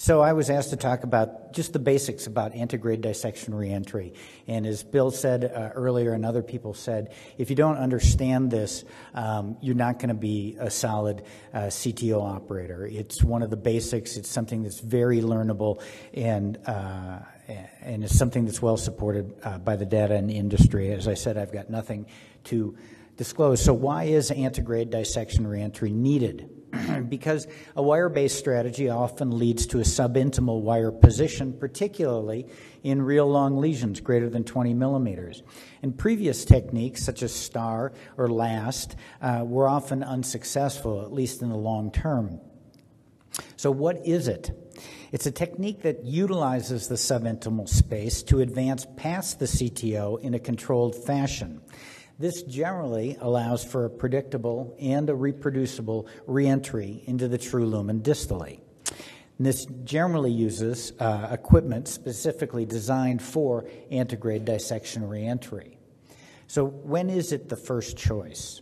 So I was asked to talk about just the basics about antegrade dissection reentry. And as Bill said uh, earlier, and other people said, if you don't understand this, um, you're not going to be a solid uh, CTO operator. It's one of the basics. It's something that's very learnable, and uh, and it's something that's well supported uh, by the data and the industry. As I said, I've got nothing to disclose. So why is antegrade dissection reentry needed? because a wire based strategy often leads to a subintimal wire position, particularly in real long lesions greater than 20 millimeters. And previous techniques, such as STAR or LAST, uh, were often unsuccessful, at least in the long term. So, what is it? It's a technique that utilizes the subintimal space to advance past the CTO in a controlled fashion. This generally allows for a predictable and a reproducible reentry into the true lumen distally. And this generally uses uh, equipment specifically designed for antegrade dissection reentry. So, when is it the first choice?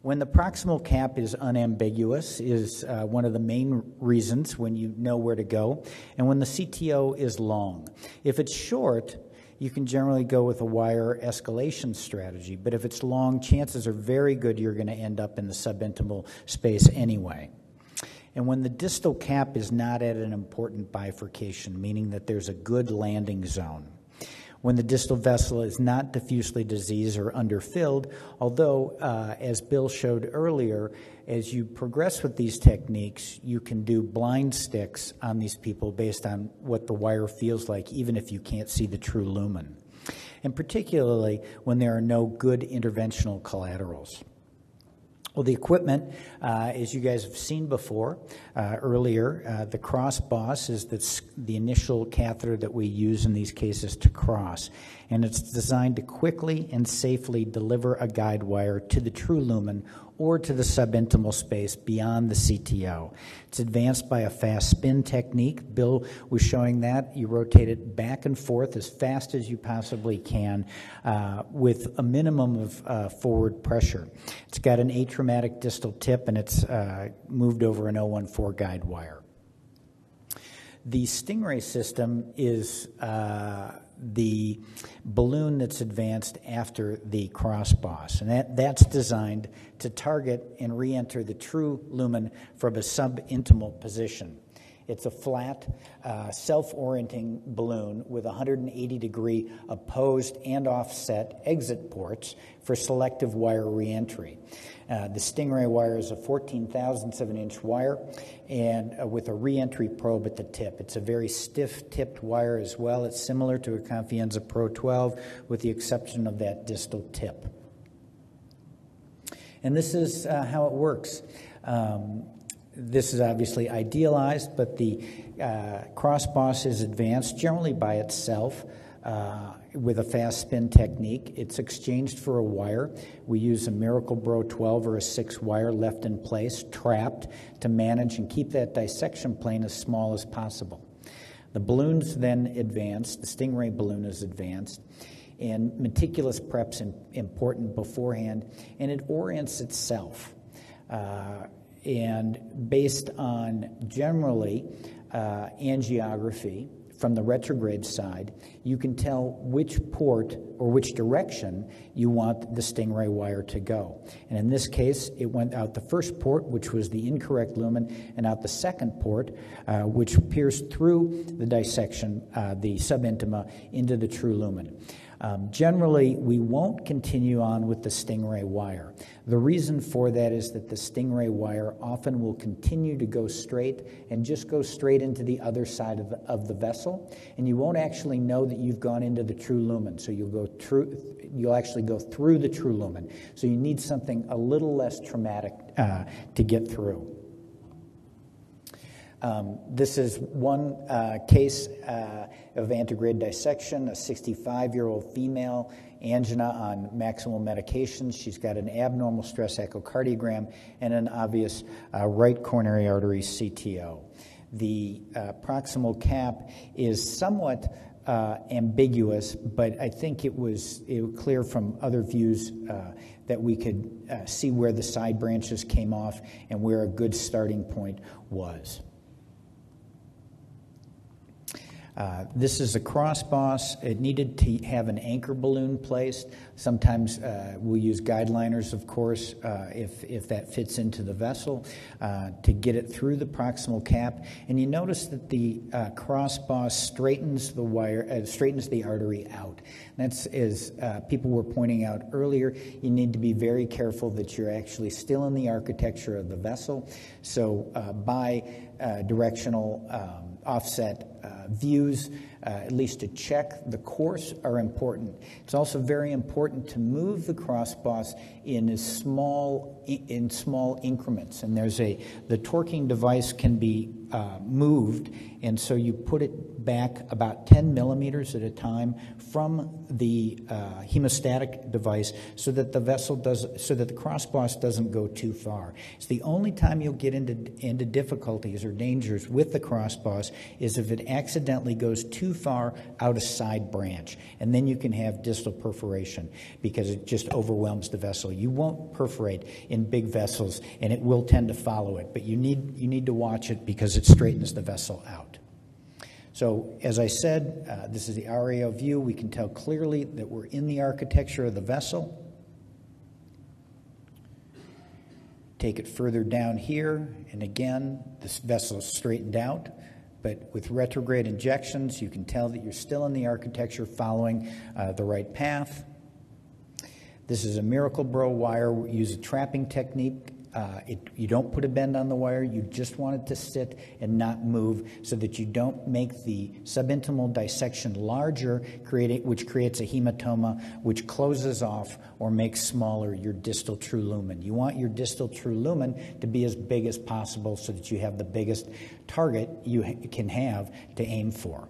When the proximal cap is unambiguous is uh, one of the main reasons when you know where to go, and when the CTO is long. If it's short, you can generally go with a wire escalation strategy. But if it's long, chances are very good you're going to end up in the subintimal space anyway. And when the distal cap is not at an important bifurcation, meaning that there's a good landing zone, when the distal vessel is not diffusely diseased or underfilled, although, uh, as Bill showed earlier, as you progress with these techniques, you can do blind sticks on these people based on what the wire feels like, even if you can't see the true lumen. And particularly when there are no good interventional collaterals. Well, the equipment, uh, as you guys have seen before uh, earlier, uh, the cross boss is the, the initial catheter that we use in these cases to cross. And it's designed to quickly and safely deliver a guide wire to the true lumen or to the subintimal space beyond the CTO. It's advanced by a fast spin technique. Bill was showing that. You rotate it back and forth as fast as you possibly can uh, with a minimum of uh, forward pressure. It's got an atraumatic distal tip and it's uh, moved over an 014 guide wire. The Stingray system is uh, the balloon that's advanced after the crossboss. And that, that's designed to target and re enter the true lumen from a subintimal position. It's a flat, uh, self orienting balloon with 180 degree opposed and offset exit ports for selective wire reentry. Uh, the Stingray wire is a 14 thousandths of an inch wire and uh, with a reentry probe at the tip. It's a very stiff tipped wire as well. It's similar to a Confianza Pro 12 with the exception of that distal tip. And this is uh, how it works. Um, this is obviously idealized, but the uh, crossboss is advanced generally by itself uh, with a fast spin technique. It's exchanged for a wire. We use a Miracle Bro 12 or a 6 wire left in place, trapped, to manage and keep that dissection plane as small as possible. The balloon's then advanced, the Stingray balloon is advanced, and meticulous prep's and important beforehand, and it orients itself. Uh, and based on generally uh, angiography from the retrograde side, you can tell which port or which direction you want the Stingray wire to go. And in this case, it went out the first port, which was the incorrect lumen, and out the second port, uh, which pierced through the dissection, uh, the subintima, into the true lumen. Um, generally, we won't continue on with the Stingray wire. The reason for that is that the Stingray wire often will continue to go straight and just go straight into the other side of the, of the vessel, and you won't actually know that you've gone into the true lumen. So you'll go through, you'll actually go through the true lumen. So you need something a little less traumatic uh, to get through. Um, this is one uh, case uh, of antegrade dissection, a 65 year old female, angina on maximal medications. She's got an abnormal stress echocardiogram and an obvious uh, right coronary artery CTO. The uh, proximal cap is somewhat uh, ambiguous, but I think it was, it was clear from other views uh, that we could see where the side branches came off and where a good starting point was. Uh, this is a cross boss. It needed to have an anchor balloon placed. Sometimes uh, we'll use guideliners, of course, uh, if, if that fits into the vessel, uh, to get it through the proximal cap. And you notice that the uh, cross boss straightens the wire, straightens the artery out. That's as people were pointing out earlier. You need to be very careful that you're actually still in the architecture of the vessel. So by directional um, offset views, uh, at least to check the course, are important. It's also very important to move the crossboss in small in small increments. And there's a the torquing device can be uh, moved, and so you put it back about 10 millimeters at a time from the uh, hemostatic device, so that the vessel does so that the crossboss doesn't go too far. It's the only time you'll get into into difficulties or dangers with the crossboss is if it accidentally goes too far out a side branch, and then you can have distal perforation because it just overwhelms the vessel. You won't perforate in big vessels, and it will tend to follow it, but you need, you need to watch it because it straightens the vessel out. So, as I said, uh, this is the RAO view. We can tell clearly that we're in the architecture of the vessel. Take it further down here, and again, this vessel is straightened out. But with retrograde injections, you can tell that you're still in the architecture following uh, the right path. This is a Miracle-Bro wire. We use a trapping technique. Uh, it, you don't put a bend on the wire. You just want it to sit and not move so that you don't make the subintimal dissection larger, which creates a hematoma, which closes off or makes smaller your distal true lumen. You want your distal true lumen to be as big as possible so that you have the biggest target you ha- can have to aim for.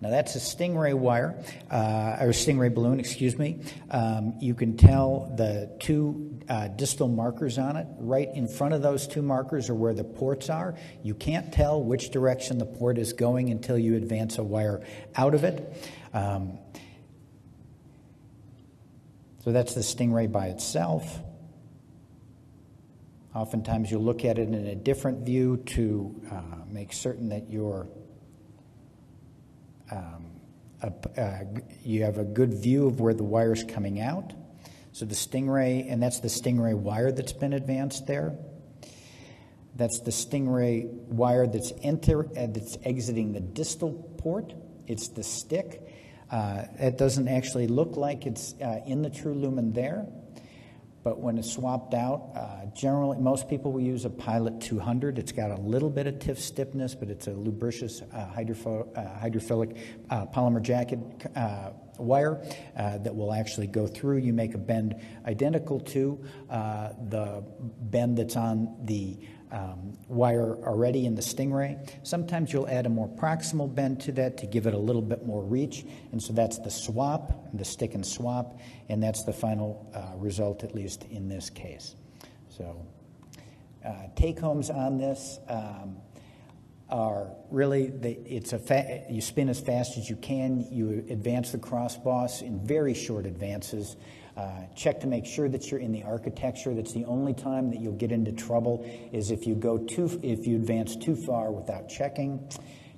Now that's a stingray wire, uh, or stingray balloon, excuse me. Um, you can tell the two uh, distal markers on it. Right in front of those two markers are where the ports are. You can't tell which direction the port is going until you advance a wire out of it. Um, so that's the stingray by itself. Oftentimes you'll look at it in a different view to uh, make certain that you're um, a, uh, you have a good view of where the wire is coming out. So the Stingray, and that's the Stingray wire that's been advanced there. That's the Stingray wire that's enter uh, that's exiting the distal port. It's the stick. Uh, it doesn't actually look like it's uh, in the true lumen there. But when it's swapped out, uh, generally most people will use a Pilot 200. It's got a little bit of TIFF stiffness, but it's a lubricious uh, hydropho- uh, hydrophilic uh, polymer jacket uh, wire uh, that will actually go through. You make a bend identical to the bend that's on the um, wire already in the Stingray. Sometimes you'll add a more proximal bend to that to give it a little bit more reach. And so that's the swap, the stick and swap, and that's the final uh, result, at least in this case. So, uh, take homes on this. Um, are really the, it's a you spin as fast as you can you advance the cross boss in very short advances uh, check to make sure that you're in the architecture. That's the only time that you'll get into trouble is if you go too, if you advance too far without checking.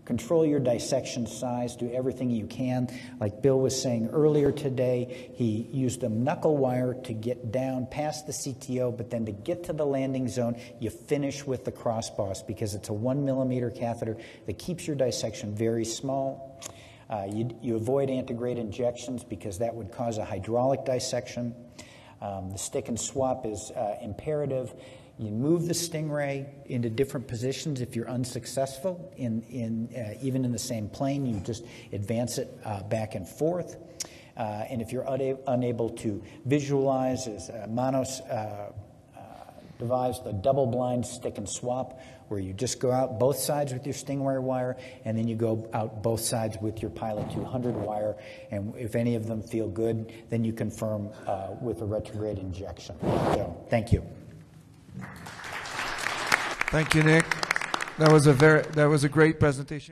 Control your dissection size. Do everything you can. Like Bill was saying earlier today, he used a knuckle wire to get down past the CTO, but then to get to the landing zone, you finish with the crossboss because it's a one millimeter catheter that keeps your dissection very small. Uh, you, you, avoid antegrade injections because that would cause a hydraulic dissection. Um, the stick and swap is uh, imperative. You move the stingray into different positions if you're unsuccessful, in, in, uh, even in the same plane. You just advance it uh, back and forth. Uh, and if you're una- unable to visualize, as uh, Manos devised double blind stick and swap where you just go out both sides with your Stingray wire and then you go out both sides with your Pilot 200 wire. And if any of them feel good, then you confirm uh, with a retrograde injection. So, thank you. Thank you, Nick. That was a very that was a great presentation.